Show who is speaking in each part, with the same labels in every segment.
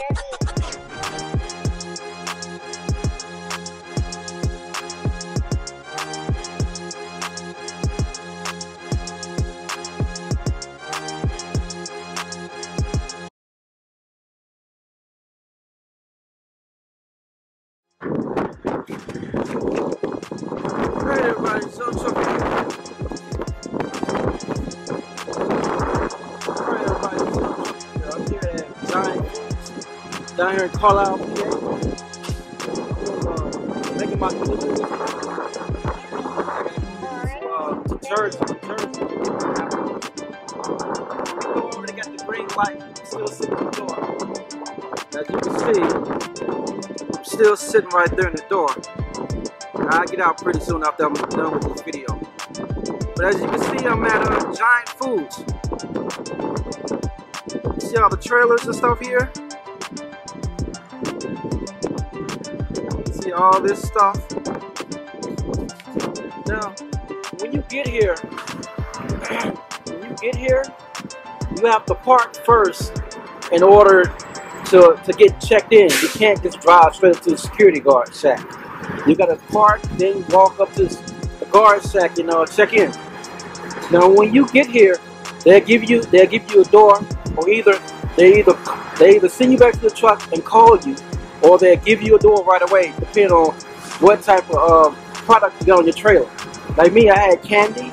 Speaker 1: Alright everybody, so Alright down here in Carlisle, PA. Making my delivery. Uh. I got the green light, still sitting at the door. As you can see, I'm still sitting right there in the door. I'll get out pretty soon after I'm done with this video. But as you can see, I'm at uh, Giant Foods. See all the trailers and stuff here? See all this stuff? Now, when you get here, when you get here, you have to park first in order to, to get checked in. You can't just drive straight to the security guard shack. You gotta park, then walk up to the guard shack, you know, check in. Now, when you get here, they'll give you they'll give you a door, or either they either they either send you back to the truck and call you, or they'll give you a door right away, depending on what type of uh, product you got on your trailer. Like me, I had candy,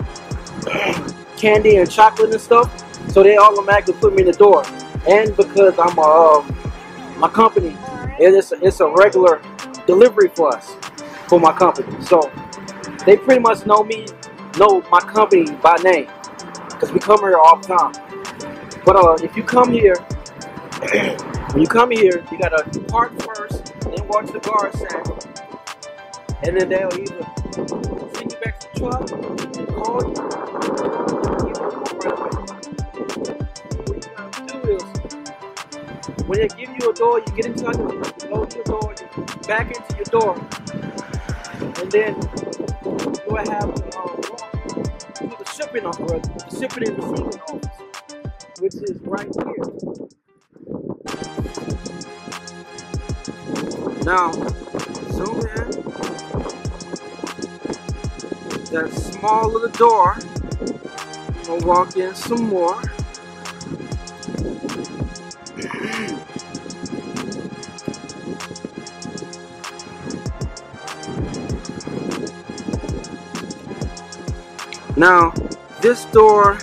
Speaker 1: candy and chocolate and stuff, so they automatically put me in the door. And because I'm a um, my company, it is it's a regular delivery for us for my company. So they pretty much know me, know my company by name, because we come here all the time. But uh, if you come here, when you come here, you gotta park first, then to the guard shack, and then they'll either send you back to the truck and call you, when they give you a door, you get inside, you to your door, you back into your door, and then you will have uh, to the shipping office, the shipping and receiving office, which is right here. Now, zoom in. That small little door. We'll walk in some more. Now, this door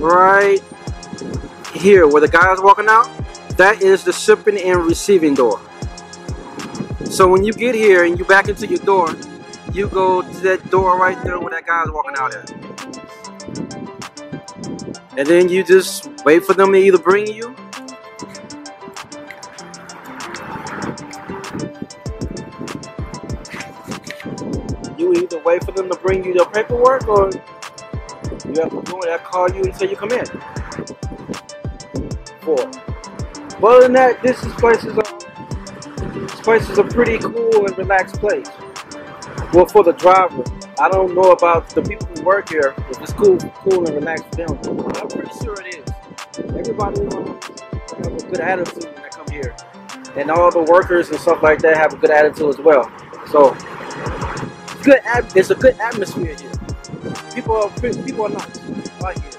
Speaker 1: right here where the guy is walking out, that is the shipping and receiving door. So when you get here and you back into your door, you go to that door right there where that guy is walking out at. And then you just wait for them to either bring you you either wait for them to bring you your paperwork or you have to go and call you until you come in. Four. Other than that, this is place place is a pretty cool and relaxed place. Well, for the driver, I don't know about the people who work here. If it's cool, cool and relaxed them, I'm pretty sure it is. Everybody have a good attitude when they come here, and all the workers and stuff like that have a good attitude as well. So good. It's a good atmosphere here. People are people are nice. Like it.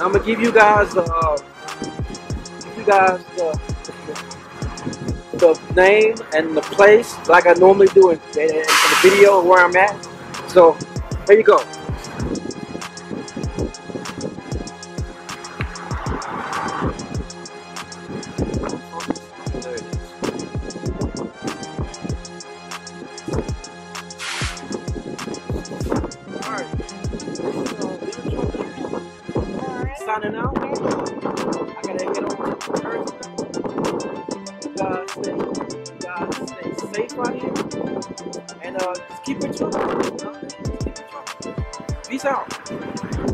Speaker 1: I'm gonna give you guys the uh, give you guys the, the name and the place like I normally do in, in, in the video where I'm at. So there you go. Uh, signing out. I gotta out here. And uh, just keep it true. Peace out.